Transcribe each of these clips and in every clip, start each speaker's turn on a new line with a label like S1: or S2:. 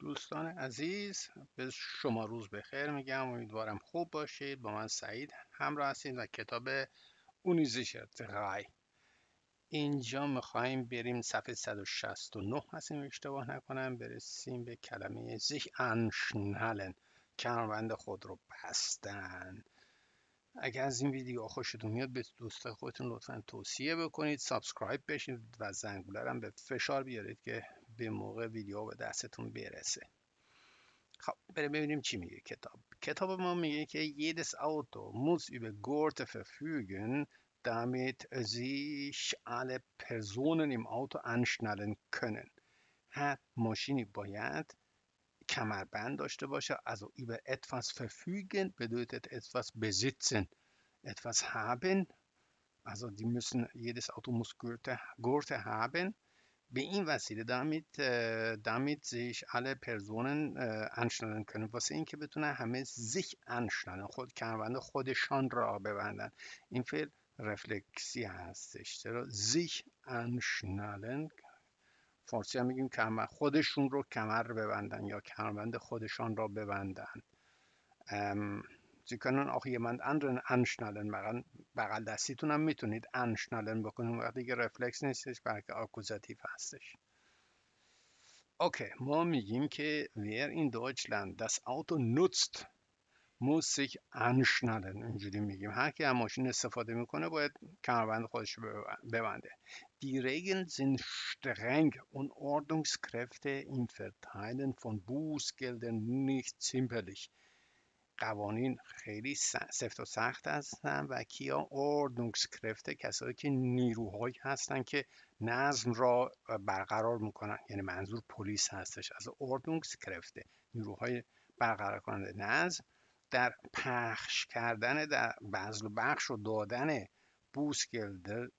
S1: دوستان عزیز به شما روز بخیر میگم. امیدوارم خوب باشید. با من سعید همراه هستید و کتاب Unisicher drei اینجا می‌خوایم بریم صفحه 169 هستیم اشتباه نکنم. برسیم به کلمه sich. anschnallen. کمربند خود رو بستن. اگر از این ویدیو خوشتون میاد به دوست خودتون لطفا توصیه بکنید. subscribe بشید و زنگوله هم به فشار بیارید که به موقع ویدیو به دستتون برسه خب بریم ببینیم چی میگه کتاب کتاب ما میگه که jedes Auto muss über Gurte verfügen damit sich alle Personen im Auto anschnallen können هر ماشینی باید کمربند داشته باشه also über etwas verfügen bedeutet etwas besitzen etwas haben also die müssen jedes Auto muss Gurte, Gurte haben به این وسیله damit, damit sich alle Personen anschnallen können واسه اینکه بتونن همه sich anschnallen خود کمربند خودشان را ببندن. این فعل رفلکسی هستش. چرا؟ sich anschnallen فارسی هم میگیم کمر خودشون رو کمر ببندن یا کمربند خودشان را ببندن. Sie können auch jemand anderen anschnallen بغل, بغل دستیتون هم میتونید anschnallen بکنید وقتی که رفلکس نیستش بلکه آکوزاتیو هستش اوکی ما میگیم که wer in Deutschland das Auto nutzt muss sich anschnallen اینجوری میگیم هر کی از ماشین استفاده میکنه باید کمربند خودش رو ببنده Die Regeln sind streng und Ordnungskräfte im Verteilen von Bußgeldern nicht zimperlich قوانین خیلی سفت و سخت هستن و کیا اردنگسکرفته کسایی که نیروهایی هستن که نظم را برقرار می‌کنن. یعنی منظور پلیس هستش. از اردنگسکرفته نیروهای برقرار کننده نظم در پخش کردن در بزل و بخش و دادن بوسگلد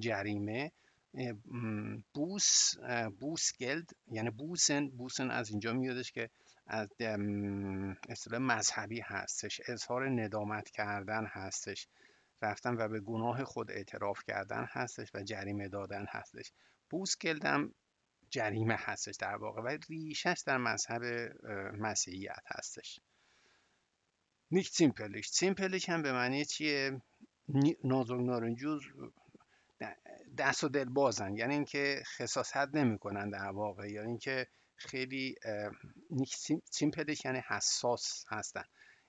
S1: جریمه بوس بوسگلد یعنی بوسن بوسن از اینجا میادش که از اصطلاح مذهبی هستش اظهار ندامت کردن هستش رفتن و به گناه خود اعتراف کردن هستش و جریمه دادن هستش. Bußgeld هم جریمه هستش در واقع و ریشش در مذهب مسیحیت هستش. nicht zimperlich zimperlich هم به معنی چیه؟ نازک نارنجی دست و دل بازن یعنی اینکه خساست نمی‌کنن در واقع. یا اینکه خیلی سیمپلش یعنی حساس هستن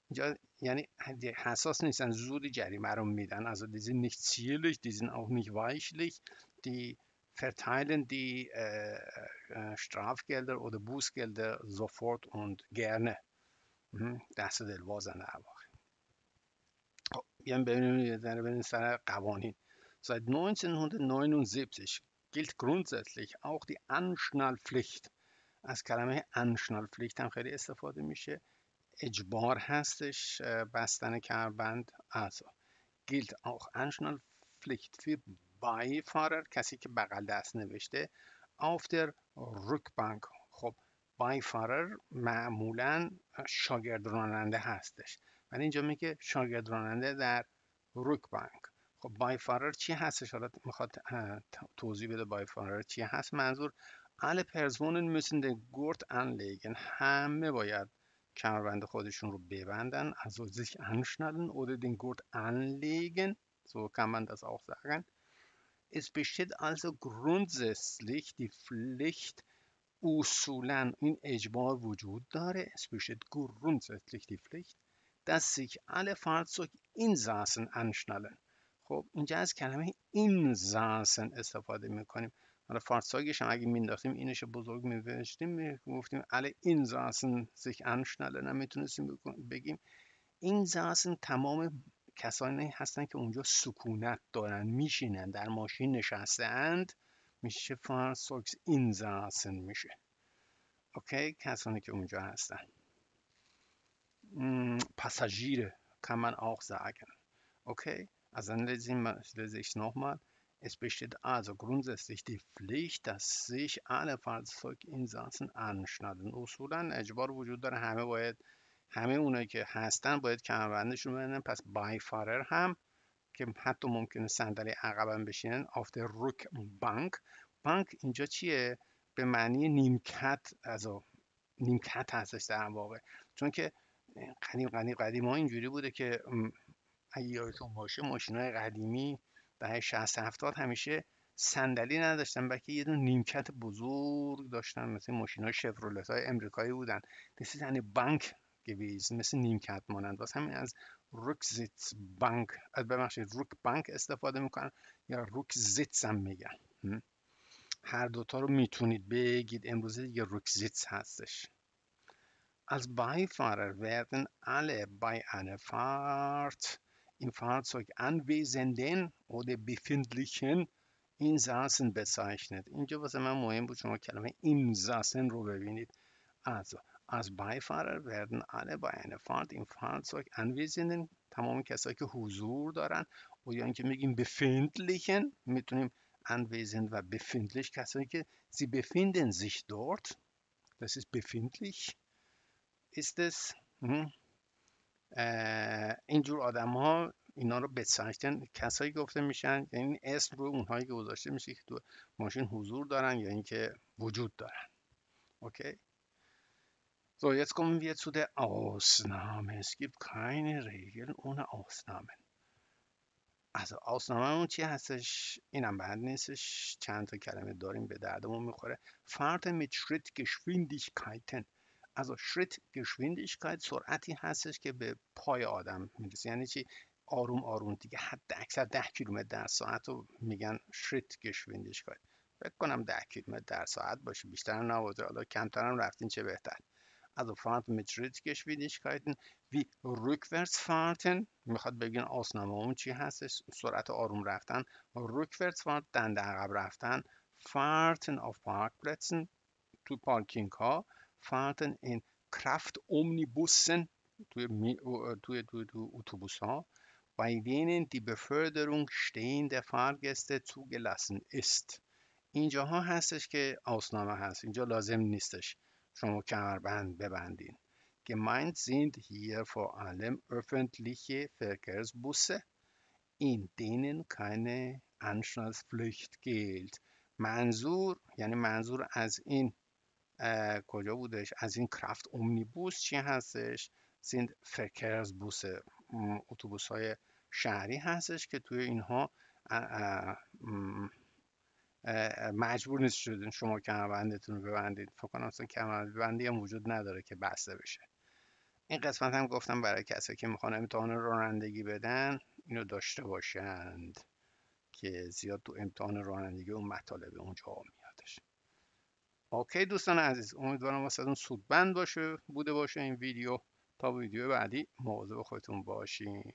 S1: اینجا یعنی حساس نیستن زود جریمه رو میدن also die sind nicht zierlich die sind auch nicht weichlich die verteilen die äh, Strafgelder oder Bußgelder sofort und gerne دست دل بازن در واقع خب بیایم ببینیم یه ذره بریم سر قوانین Seit 1979 gilt grundsätzlich auch die Anschnallpflicht از کلمه انشنالپلیکت هم خیلی استفاده میشه. اجبار هستش بستن کربند اعضا gilt auch Anschnallpflicht für Beifahrer کسی که بغل دست نوشته auf der Rückbank خب بایفارر معمولا شاگرد راننده هستش. ولی اینجا میگه شاگرد راننده در رکبانک خب بایفارر چی هستش؟ حالا می‌خواد توضیح بده بایفارر چی هست. منظور اهل پرزمون میسن گرد گورت انلیگن همه باید کمربند خودشون رو ببندن. از وزیش انشنادن او ده دین گورت انلیگن سو کم من دست آخ داگن از بشتید از گرونزسلیخ دی فلیخت اصولا این اجبار وجود داره. از بشتید گرونزسلیخ دی فلیخت دست سیخ اهل فرزوک این زاسن انشنادن خب اینجا از کلمه این زاسن استفاده می‌کنیم. حالا فارساگش هم اگه مینداختیم اینش بزرگ میوشتیم گفتیم این زاسن sich anschnallen می‌تونستیم بگیم. زاسن تمام کسانی هستن که اونجا سکونت دارن میشینن در ماشین نشسته اند میشه این زاسن میشه. اوکی؟ کسانی که اونجا هستن. پاساژیر kann man auch sagen okay also dann lese ich es nochmal Es besteht also grundsätzlich die Pflicht, dass sich alle Fahrzeuginsassen anschnallen. اصولا اجبار وجود داره همه باید همه اونایی که هستن باید کمربندشون ببندن پس بایفارر هم که حتی ممکنه صندلی عقبم بشینن auf der Rückbank بانک اینجا چیه به معنی نیمکت also نیمکت هستش در واقع چون که قدیم قدیم قدیم ها اینجوری بوده که اگه یادتون باشه ماشین های قدیمی دهه 60 70 همیشه صندلی نداشتن بلکه یه دونه نیمکت بزرگ داشتن مثل ماشین های شفرولت های امریکایی بودن. is یعنی بانک gewesen مثل نیمکت مانند. واسه همین از زیت بانک از ببخشید روک بانک استفاده می‌کنن یا روک زیتس هم میگن. هر دوتا رو می‌تونید بگید. امروزه دیگه زیتس هستش. Als Beifahrer werden alle bei einer Fahrt im Fahrzeug anwesenden oder befindlichen Insassen bezeichnet. اینجا واسه من مهم بود شما کلمه Insassen رو ببینید. Also, als Beifahrer werden alle bei einer Fahrt im Fahrzeug anwesenden تمام کسایی که حضور دارن و یا اینکه میگیم befindlichen میتونیم anwesend و befindlich کسایی که sie befinden sich dort das ist befindlich ist es اینجور آدم ها اینا رو بسنجتن کسایی گفته میشن یعنی اسم رو اونهایی که گذاشته میشه که تو ماشین حضور دارن یا اینکه وجود دارن اوکی So, jetzt kommen wir zu der Ausnahme. Es gibt keine Regeln ohne Ausnahmen. Also Ausnahme چی هستش؟ اینم بند نیستش چند تا کلمه داریم به دردمون می‌خوره. Fahrten mit Schrittgeschwindigkeiten از شریت گشویندیشکایت سرعتی هستش که به پای آدم می‌رسه. یعنی چی؟ آروم آروم. دیگه حد اکثر ده کیلومتر در ساعت رو میگن شریت گشویندیشکایت فکر کنم ده کیلومتر در ساعت باشه. بیشتر نباشه. حالا کمتر هم رفتین چه بهتر. also fahren mit Schrittgeschwindigkeiten wie rückwärts fahren می‌خواد بگین آسنامه اون چی هستش؟ سرعت آروم رفتن. rückwärts fahren دنده عقب رفتن. fahren auf Parkplätzen تو پارکینگ ها fahrten in Kraftomnibussen توی, توی, توی, توی اتوبوس ها bei denen die Beförderung stehender Fahrgäste zugelassen ist اینجاها هستش که آسنامه هست اینجا لازم نیستش شما کمربند ببندین Gemeint sind hier vor allem öffentliche Verkehrsbusse, in denen keine Anschnallpflicht gilt. منظور یعنی منظور از این کجا بودش؟ از این کرافت اومنیبوس چی هستش؟ سیند فرکرز بوس اتوبوس های شهری هستش که توی اینها مجبور نیست شدین شما کمربندتون رو ببندید. فکر کنم اصلا کمربندی هم وجود نداره که بسته بشه. این قسمت هم گفتم برای کسی که می‌خوان امتحان رانندگی بدن اینو داشته باشند که زیاد تو امتحان رانندگی اون مطالب اونجا میادش اوکی دوستان عزیز امیدوارم واسهتون سودمند باشه بوده باشه این ویدیو. تا ویدیو بعدی مواظب خودتون باشین.